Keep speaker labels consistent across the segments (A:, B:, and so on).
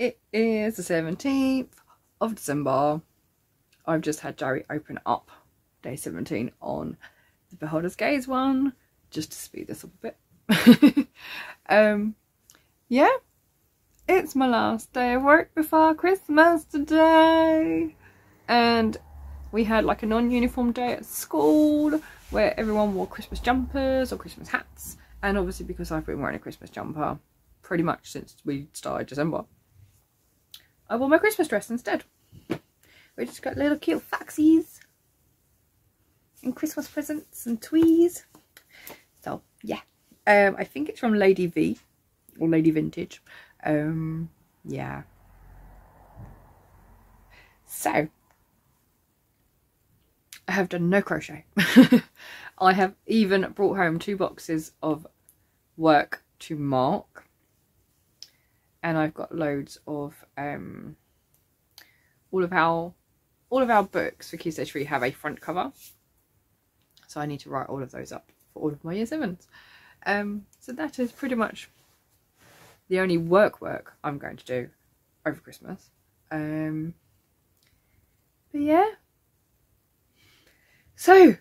A: It is the 17th of December. I've just had Joey open up day 17 on the Beholder's Gaze one, just to speed this up a bit. um, yeah, it's my last day of work before Christmas today. And we had like a non-uniform day at school where everyone wore Christmas jumpers or Christmas hats. And obviously because I've been wearing a Christmas jumper pretty much since we started December, I wore my Christmas dress instead. We just got little cute foxies and Christmas presents and tweez. So yeah, um, I think it's from Lady V or Lady Vintage. Um, yeah. So I have done no crochet. I have even brought home two boxes of work to mark and I've got loads of um, all of our all of our books for Key Stage 3 have a front cover. So I need to write all of those up for all of my year 7s um, so that is pretty much the only work work I'm going to do over Christmas. Um, but yeah. So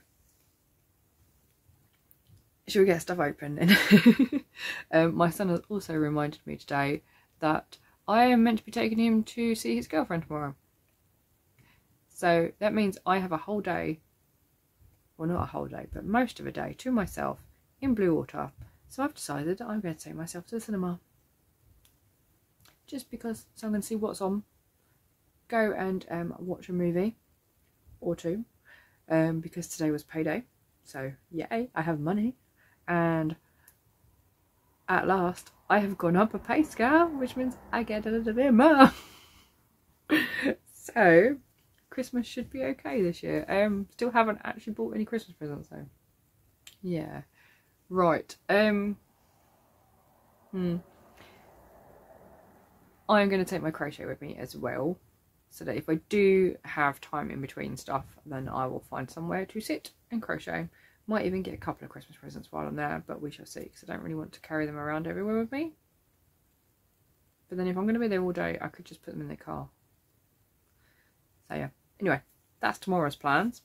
A: should we get stuff open um, my son has also reminded me today that I am meant to be taking him to see his girlfriend tomorrow. So that means I have a whole day, well not a whole day, but most of a day to myself in Bluewater. So I've decided I'm going to take myself to the cinema. Just because, so I'm going to see what's on. Go and um, watch a movie or two. Um, because today was payday. So yay, I have money. And at last I have gone up a pay scale, which means I get a little bit more. so, Christmas should be okay this year. Um, still haven't actually bought any Christmas presents though. Yeah, right. Um, hmm. I am going to take my crochet with me as well, so that if I do have time in between stuff, then I will find somewhere to sit and crochet. Might even get a couple of Christmas presents while I'm there, but we shall see because I don't really want to carry them around everywhere with me. But then if I'm going to be there all day, I could just put them in the car. So yeah, anyway, that's tomorrow's plans.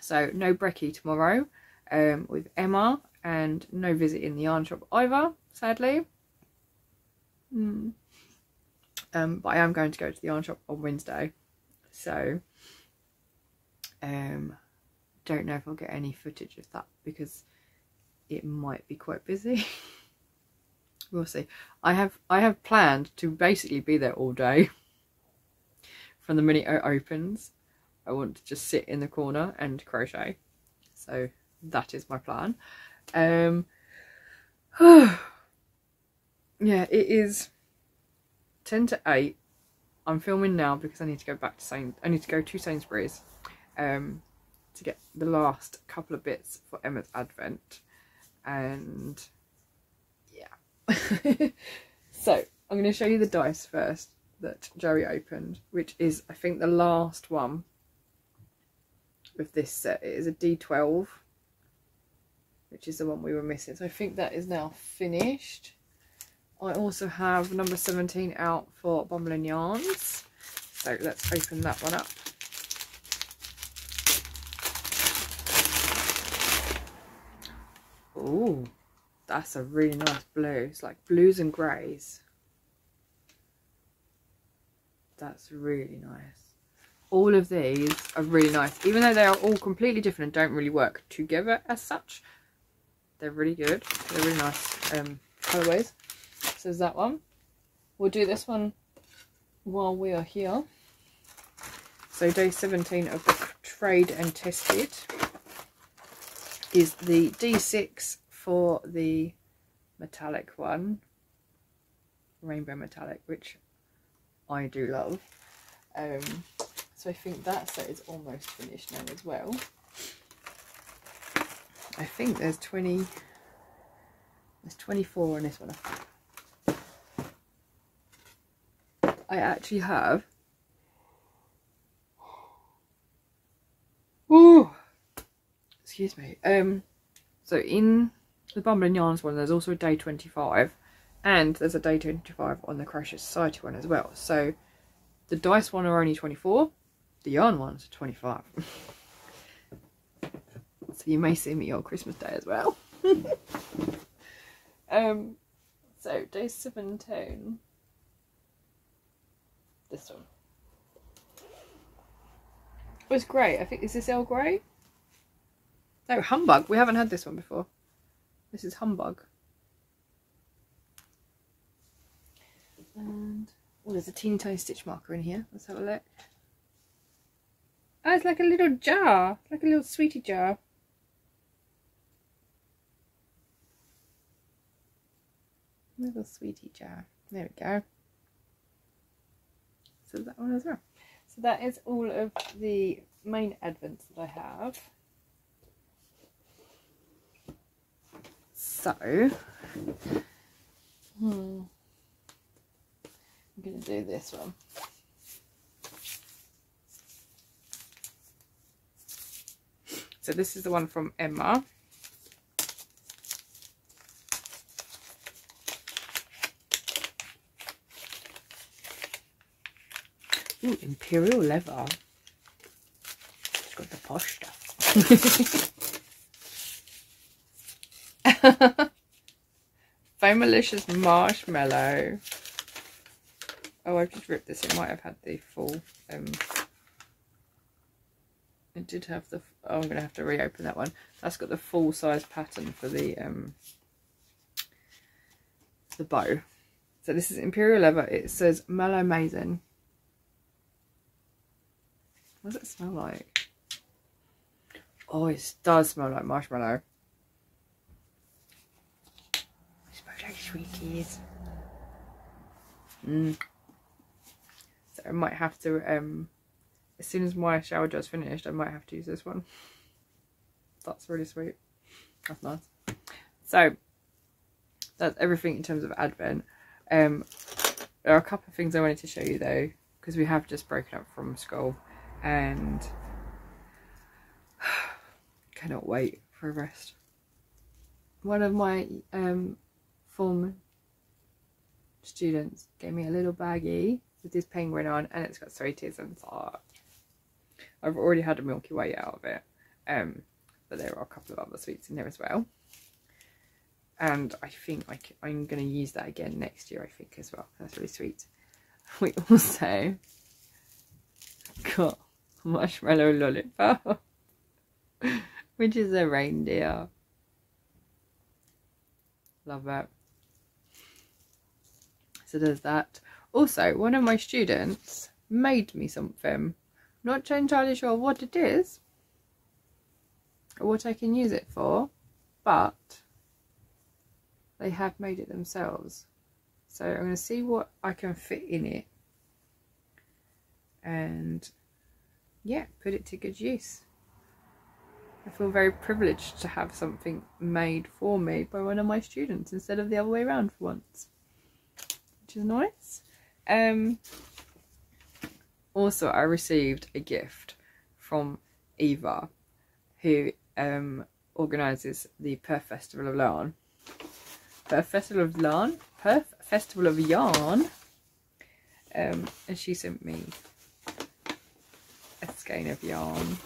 A: So no brekkie tomorrow um, with Emma and no visit in the yarn shop either, sadly. Mm. Um, but I am going to go to the yarn shop on Wednesday. So um, don't know if I'll get any footage of that because it might be quite busy. we'll see. I have I have planned to basically be there all day. From the minute it opens, I want to just sit in the corner and crochet. So that is my plan. Um, yeah, it is ten to eight. I'm filming now because I need to go back to Saint. I need to go to Sainsbury's. Um, to get the last couple of bits for Emma's Advent. And yeah. So I'm going to show you the dice first that Joey opened which is I think the last one with this set. It is a D12 which is the one we were missing. So I think that is now finished. I also have number 17 out for Bumbling Yarns so let's open that one up Oh, that's a really nice blue. It's like blues and greys. That's really nice. All of these are really nice. Even though they are all completely different and don't really work together as such. They're really good. They're really nice um, colorways. So there's that one. We'll do this one while we are here. So day 17 of the Trayed and Tested is the D6 for the metallic one, rainbow metallic, which I do love. Um, so I think that set is almost finished now as well. I think there's 20, there's 24 on this one. I actually have Ooh, excuse me. Um, so in the Bumbling Yarns one, there's also a day 25, And there's a day 25 on the Crochet Society one as well. So the dice one are only 24, the yarn one's are 25. so you may see me on Christmas Day as well. um, so day 17, this one. It was great. I think, is this Earl Grey? No, Humbug. We haven't had this one before. This is Humbug. And oh, there's a teeny tiny stitch marker in here. Let's have a look. Oh, it's like a little jar, like a little sweetie jar. Little sweetie jar. There we go. So that one as well. So that is all of the main advents that I have. So, hmm. I'm going to do this one. So this is the one from Emma. Ooh, imperial leather. It's got the posh stuff. Foamalicious marshmallow. Oh, I've just ripped this. It might have had the full. Um, it did have the. Oh, I'm going to have to reopen that one. That's got the full size pattern for the um, the bow. So this is Imperial Leather. It says Mellow Mason. What does it smell like? Oh, it does smell like marshmallow. It like sweeties. Mmm. So I might have to, um, as soon as my shower gel's finished, I might have to use this one. That's really sweet. That's nice. So, that's everything in terms of Advent. Um, there are a couple of things I wanted to show you though, because we have just broken up from school and cannot wait for a rest. One of my um, form students gave me a little baggie with this penguin on and it's got sweeties inside. I've already had a Milky Way out of it, um, but there are a couple of other sweets in there as well. And I think I am going to use that again next year, I think, as well. That's really sweet. We also got marshmallow lollipop, which is a reindeer. Love that. So there's that. Also, one of my students made me something. Not entirely sure what it is or what I can use it for, but they have made it themselves. So I'm going to see what I can fit in it and yeah, put it to good use. I feel very privileged to have something made for me by one of my students instead of the other way around for once, which is nice. Um, also, I received a gift from Eva, who um, organises the Perth Festival of Yarn. Perth Festival of Yarn? Perth Festival of Yarn. Um, and she sent me a skein of yarn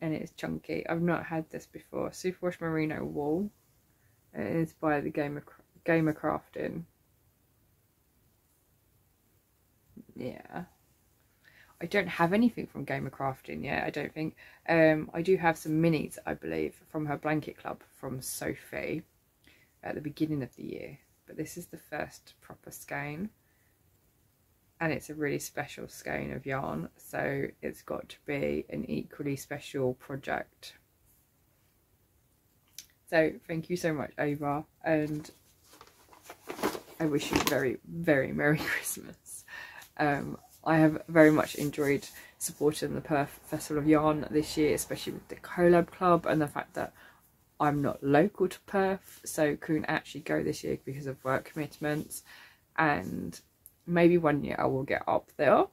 A: and it's chunky. I've not had this before. Superwash Merino Wool. It is by the Gamer, Gamer Crafting. Yeah. I don't have anything from Gamer Crafting yet, I don't think. Um, I do have some minis, I believe, from her blanket club from Sophie at the beginning of the year. But this is the first proper skein and it's a really special skein of yarn so it's got to be an equally special project so thank you so much Ava and I wish you very very Merry Christmas um, I have very much enjoyed supporting the Perth Festival of Yarn this year especially with the collab club and the fact that I'm not local to Perth so couldn't actually go this year because of work commitments and maybe one year I will get up there.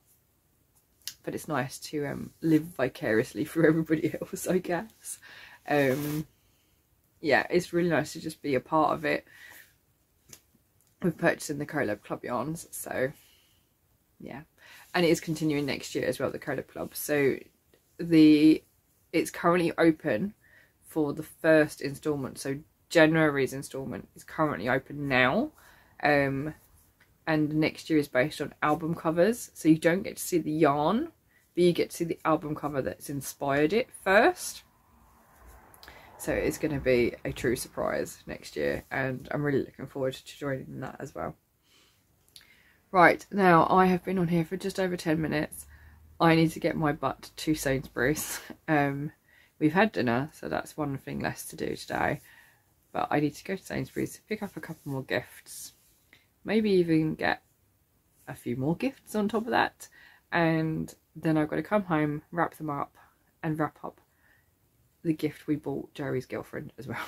A: But it's nice to um, live vicariously for everybody else, I guess. Um, yeah, it's really nice to just be a part of it. We're purchasing the Colab Club yarns, so yeah, and it is continuing next year as well. The Colab Club, so the it's currently open for the first instalment. So January's instalment is currently open now. Um, and next year is based on album covers. So you don't get to see the yarn, but you get to see the album cover that's inspired it first. So it's going to be a true surprise next year and I'm really looking forward to joining that as well. Right, now I have been on here for just over 10 minutes. I need to get my butt to Sainsbury's. Um, we've had dinner, so that's one thing less to do today. But I need to go to Sainsbury's, pick up a couple more gifts maybe even get a few more gifts on top of that and then I've got to come home wrap them up and wrap up the gift we bought Jerry's girlfriend as well.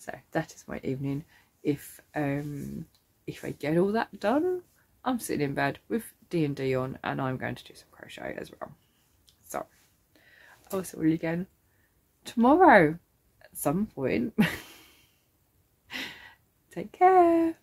A: So that is my evening. If um if I get all that done I'm sitting in bed with D&D on and I'm going to do some crochet as well. So I'll see you again tomorrow at some point. Take care